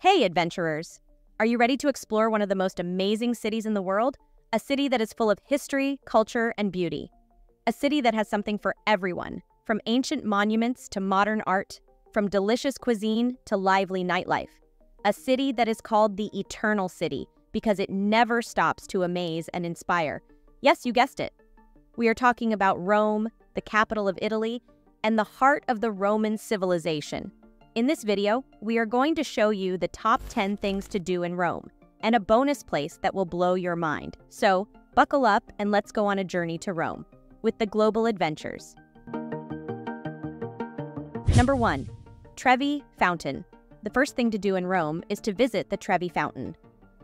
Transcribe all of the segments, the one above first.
Hey, adventurers! Are you ready to explore one of the most amazing cities in the world? A city that is full of history, culture, and beauty. A city that has something for everyone, from ancient monuments to modern art, from delicious cuisine to lively nightlife. A city that is called the Eternal City because it never stops to amaze and inspire. Yes, you guessed it. We are talking about Rome, the capital of Italy, and the heart of the Roman civilization. In this video, we are going to show you the top 10 things to do in Rome, and a bonus place that will blow your mind. So, buckle up and let's go on a journey to Rome with the Global Adventures. Number 1. Trevi Fountain. The first thing to do in Rome is to visit the Trevi Fountain,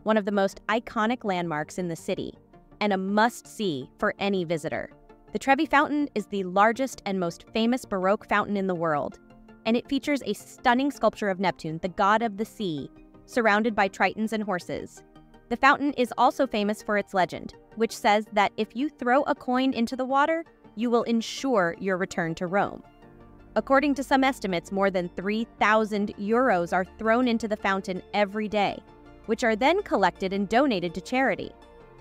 one of the most iconic landmarks in the city, and a must-see for any visitor. The Trevi Fountain is the largest and most famous Baroque fountain in the world, and it features a stunning sculpture of Neptune, the god of the sea, surrounded by tritons and horses. The fountain is also famous for its legend, which says that if you throw a coin into the water, you will ensure your return to Rome. According to some estimates, more than 3,000 euros are thrown into the fountain every day, which are then collected and donated to charity.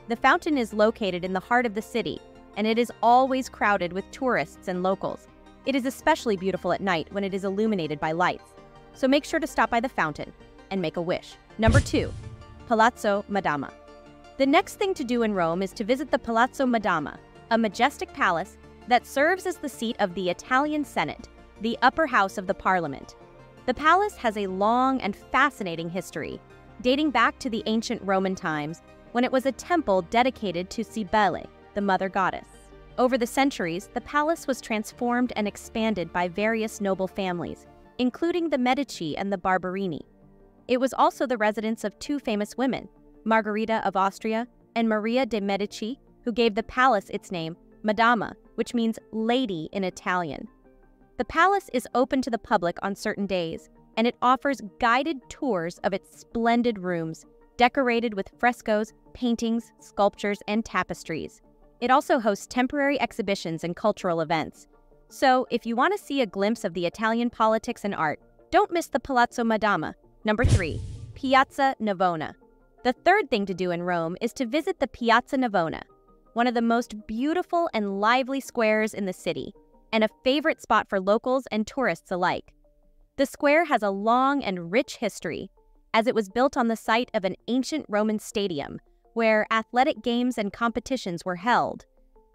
The fountain is located in the heart of the city, and it is always crowded with tourists and locals, it is especially beautiful at night when it is illuminated by lights, so make sure to stop by the fountain and make a wish. Number 2. Palazzo Madama. The next thing to do in Rome is to visit the Palazzo Madama, a majestic palace that serves as the seat of the Italian Senate, the upper house of the parliament. The palace has a long and fascinating history, dating back to the ancient Roman times when it was a temple dedicated to Cybele, the mother goddess. Over the centuries, the palace was transformed and expanded by various noble families, including the Medici and the Barberini. It was also the residence of two famous women, Margherita of Austria and Maria de' Medici, who gave the palace its name, Madama, which means lady in Italian. The palace is open to the public on certain days, and it offers guided tours of its splendid rooms, decorated with frescoes, paintings, sculptures, and tapestries. It also hosts temporary exhibitions and cultural events. So, if you want to see a glimpse of the Italian politics and art, don't miss the Palazzo Madama. Number 3. Piazza Navona. The third thing to do in Rome is to visit the Piazza Navona, one of the most beautiful and lively squares in the city, and a favorite spot for locals and tourists alike. The square has a long and rich history, as it was built on the site of an ancient Roman stadium where athletic games and competitions were held.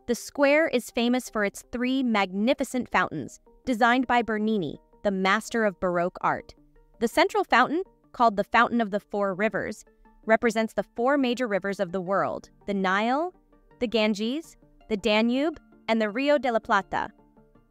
The square is famous for its three magnificent fountains, designed by Bernini, the master of Baroque art. The central fountain, called the Fountain of the Four Rivers, represents the four major rivers of the world the Nile, the Ganges, the Danube, and the Rio de la Plata.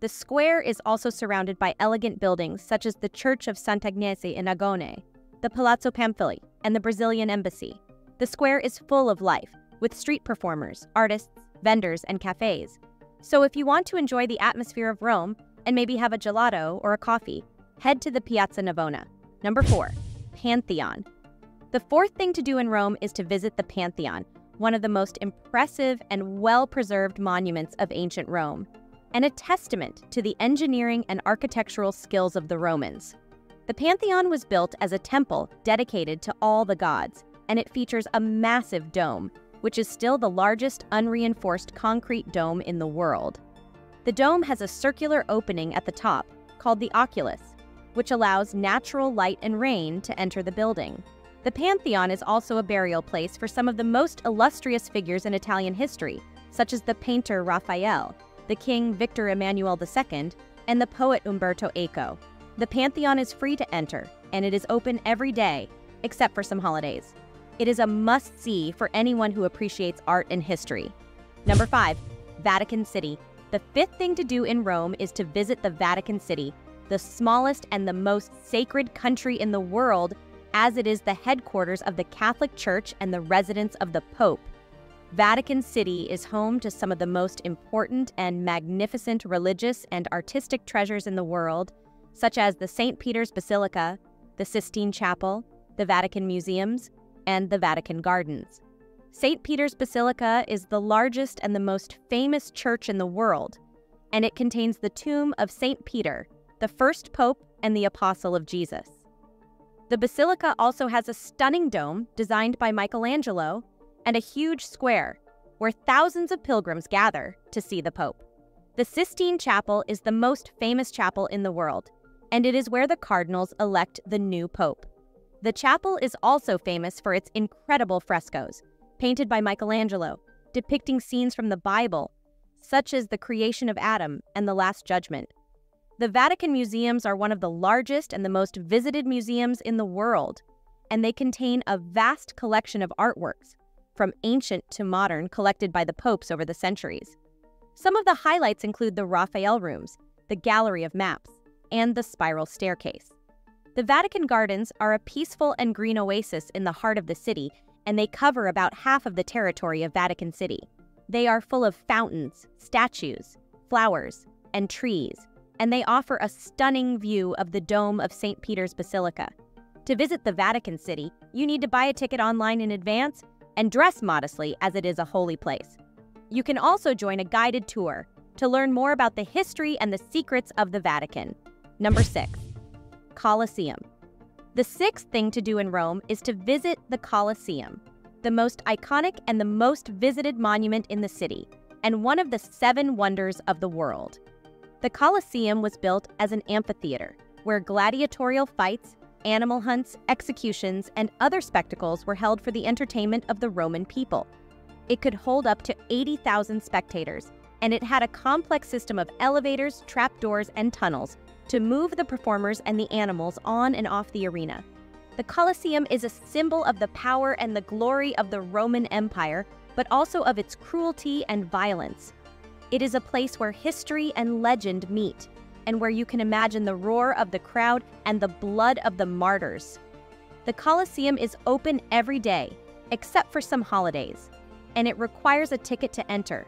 The square is also surrounded by elegant buildings such as the Church of Sant'Agnese in Agone, the Palazzo Pamphili, and the Brazilian Embassy. The square is full of life, with street performers, artists, vendors, and cafes. So if you want to enjoy the atmosphere of Rome and maybe have a gelato or a coffee, head to the Piazza Navona. Number 4. Pantheon. The fourth thing to do in Rome is to visit the Pantheon, one of the most impressive and well-preserved monuments of ancient Rome, and a testament to the engineering and architectural skills of the Romans. The Pantheon was built as a temple dedicated to all the gods, and it features a massive dome, which is still the largest unreinforced concrete dome in the world. The dome has a circular opening at the top, called the oculus, which allows natural light and rain to enter the building. The Pantheon is also a burial place for some of the most illustrious figures in Italian history, such as the painter Raphael, the king Victor Emmanuel II, and the poet Umberto Eco. The Pantheon is free to enter, and it is open every day, except for some holidays. It is a must see for anyone who appreciates art and history. Number five, Vatican City. The fifth thing to do in Rome is to visit the Vatican City, the smallest and the most sacred country in the world, as it is the headquarters of the Catholic Church and the residence of the Pope. Vatican City is home to some of the most important and magnificent religious and artistic treasures in the world, such as the St. Peter's Basilica, the Sistine Chapel, the Vatican Museums, and the Vatican Gardens. St. Peter's Basilica is the largest and the most famous church in the world, and it contains the tomb of St. Peter, the first pope and the apostle of Jesus. The basilica also has a stunning dome designed by Michelangelo and a huge square where thousands of pilgrims gather to see the Pope. The Sistine Chapel is the most famous chapel in the world, and it is where the cardinals elect the new Pope. The chapel is also famous for its incredible frescoes, painted by Michelangelo, depicting scenes from the Bible, such as the creation of Adam and the Last Judgment. The Vatican museums are one of the largest and the most visited museums in the world, and they contain a vast collection of artworks, from ancient to modern, collected by the popes over the centuries. Some of the highlights include the Raphael rooms, the Gallery of Maps, and the Spiral Staircase. The Vatican Gardens are a peaceful and green oasis in the heart of the city, and they cover about half of the territory of Vatican City. They are full of fountains, statues, flowers, and trees, and they offer a stunning view of the dome of St. Peter's Basilica. To visit the Vatican City, you need to buy a ticket online in advance and dress modestly as it is a holy place. You can also join a guided tour to learn more about the history and the secrets of the Vatican. Number 6. Colosseum. The sixth thing to do in Rome is to visit the Colosseum, the most iconic and the most visited monument in the city, and one of the seven wonders of the world. The Colosseum was built as an amphitheater where gladiatorial fights animal hunts, executions, and other spectacles were held for the entertainment of the Roman people. It could hold up to 80,000 spectators, and it had a complex system of elevators, trapdoors, and tunnels to move the performers and the animals on and off the arena. The Colosseum is a symbol of the power and the glory of the Roman Empire, but also of its cruelty and violence. It is a place where history and legend meet, and where you can imagine the roar of the crowd and the blood of the martyrs. The Colosseum is open every day, except for some holidays, and it requires a ticket to enter.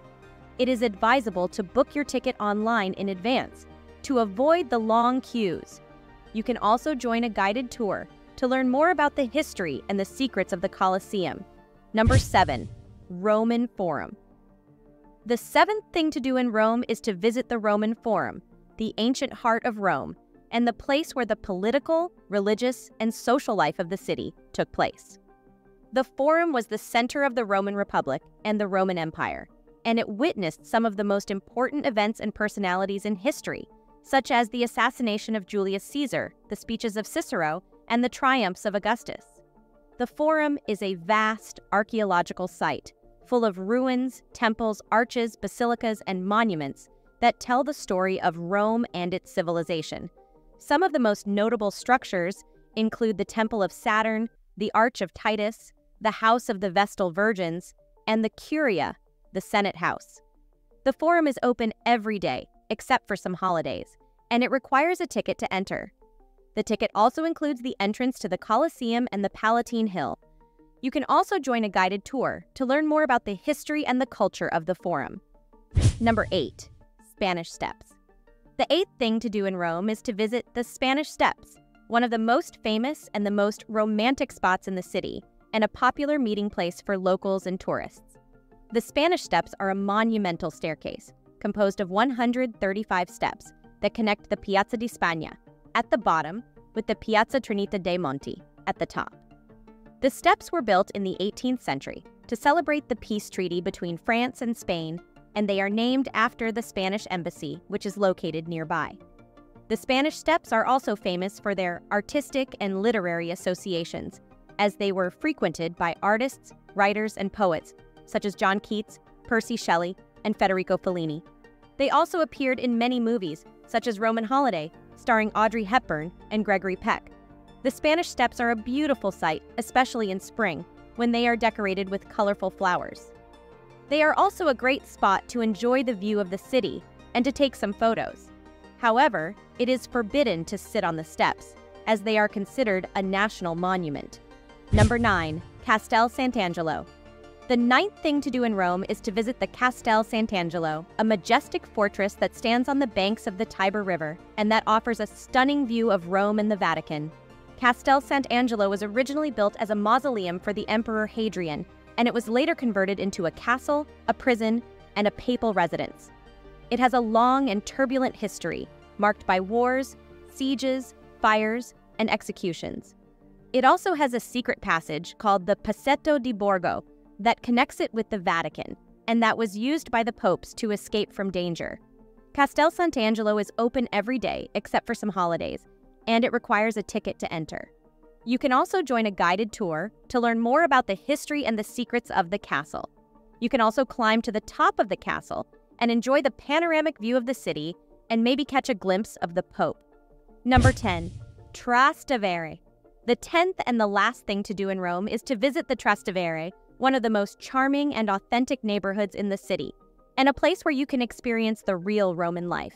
It is advisable to book your ticket online in advance to avoid the long queues. You can also join a guided tour to learn more about the history and the secrets of the Colosseum. Number 7. Roman Forum. The seventh thing to do in Rome is to visit the Roman Forum, the ancient heart of Rome, and the place where the political, religious, and social life of the city took place. The Forum was the center of the Roman Republic and the Roman Empire, and it witnessed some of the most important events and personalities in history, such as the assassination of Julius Caesar, the speeches of Cicero, and the triumphs of Augustus. The Forum is a vast archaeological site full of ruins, temples, arches, basilicas, and monuments that tell the story of Rome and its civilization. Some of the most notable structures include the Temple of Saturn, the Arch of Titus, the House of the Vestal Virgins, and the Curia, the Senate House. The forum is open every day, except for some holidays, and it requires a ticket to enter. The ticket also includes the entrance to the Colosseum and the Palatine Hill. You can also join a guided tour to learn more about the history and the culture of the forum. Number 8. Spanish Steps. The eighth thing to do in Rome is to visit the Spanish Steps, one of the most famous and the most romantic spots in the city, and a popular meeting place for locals and tourists. The Spanish Steps are a monumental staircase, composed of 135 steps that connect the Piazza di Spagna at the bottom with the Piazza Trinita dei Monti at the top. The steps were built in the 18th century to celebrate the peace treaty between France and Spain and they are named after the Spanish embassy, which is located nearby. The Spanish Steps are also famous for their artistic and literary associations, as they were frequented by artists, writers, and poets such as John Keats, Percy Shelley, and Federico Fellini. They also appeared in many movies, such as Roman Holiday, starring Audrey Hepburn and Gregory Peck. The Spanish Steps are a beautiful sight, especially in spring, when they are decorated with colorful flowers. They are also a great spot to enjoy the view of the city and to take some photos. However, it is forbidden to sit on the steps, as they are considered a national monument. Number 9. Castel Sant'Angelo. The ninth thing to do in Rome is to visit the Castel Sant'Angelo, a majestic fortress that stands on the banks of the Tiber River and that offers a stunning view of Rome and the Vatican. Castel Sant'Angelo was originally built as a mausoleum for the Emperor Hadrian and it was later converted into a castle, a prison, and a papal residence. It has a long and turbulent history, marked by wars, sieges, fires, and executions. It also has a secret passage called the Passetto di Borgo that connects it with the Vatican, and that was used by the popes to escape from danger. Castel Sant'Angelo is open every day except for some holidays, and it requires a ticket to enter. You can also join a guided tour to learn more about the history and the secrets of the castle. You can also climb to the top of the castle and enjoy the panoramic view of the city and maybe catch a glimpse of the Pope. Number 10. Trastevere. The tenth and the last thing to do in Rome is to visit the Trastevere, one of the most charming and authentic neighborhoods in the city, and a place where you can experience the real Roman life.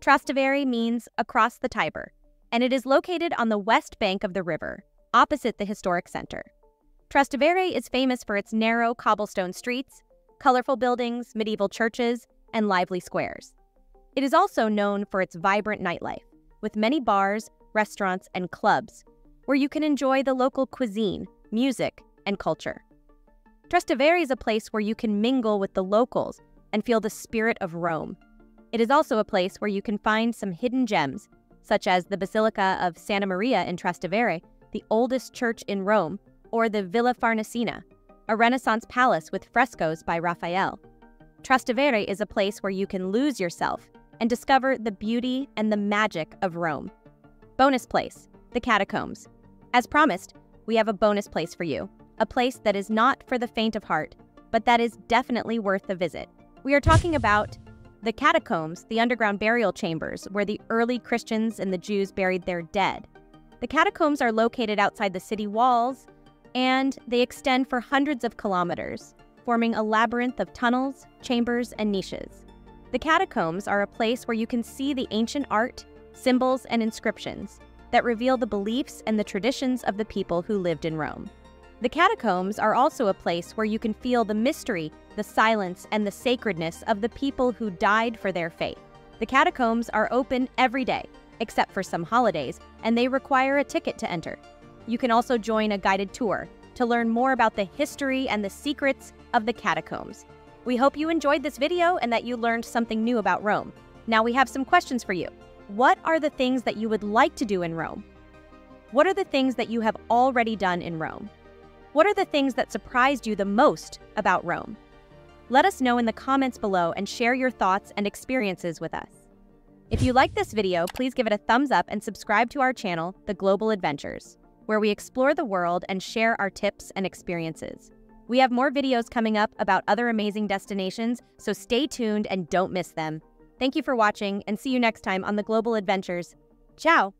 Trastevere means across the Tiber, and it is located on the west bank of the river, opposite the historic center. Trastevere is famous for its narrow cobblestone streets, colorful buildings, medieval churches, and lively squares. It is also known for its vibrant nightlife, with many bars, restaurants, and clubs, where you can enjoy the local cuisine, music, and culture. Trastevere is a place where you can mingle with the locals and feel the spirit of Rome. It is also a place where you can find some hidden gems such as the Basilica of Santa Maria in Trastevere, the oldest church in Rome, or the Villa Farnesina, a Renaissance palace with frescoes by Raphael. Trastevere is a place where you can lose yourself and discover the beauty and the magic of Rome. Bonus place, the catacombs. As promised, we have a bonus place for you, a place that is not for the faint of heart, but that is definitely worth a visit. We are talking about the catacombs, the underground burial chambers where the early Christians and the Jews buried their dead. The catacombs are located outside the city walls, and they extend for hundreds of kilometers, forming a labyrinth of tunnels, chambers, and niches. The catacombs are a place where you can see the ancient art, symbols, and inscriptions that reveal the beliefs and the traditions of the people who lived in Rome. The catacombs are also a place where you can feel the mystery, the silence, and the sacredness of the people who died for their faith. The catacombs are open every day, except for some holidays, and they require a ticket to enter. You can also join a guided tour to learn more about the history and the secrets of the catacombs. We hope you enjoyed this video and that you learned something new about Rome. Now we have some questions for you. What are the things that you would like to do in Rome? What are the things that you have already done in Rome? What are the things that surprised you the most about Rome? Let us know in the comments below and share your thoughts and experiences with us. If you like this video, please give it a thumbs up and subscribe to our channel, The Global Adventures, where we explore the world and share our tips and experiences. We have more videos coming up about other amazing destinations, so stay tuned and don't miss them. Thank you for watching and see you next time on The Global Adventures. Ciao!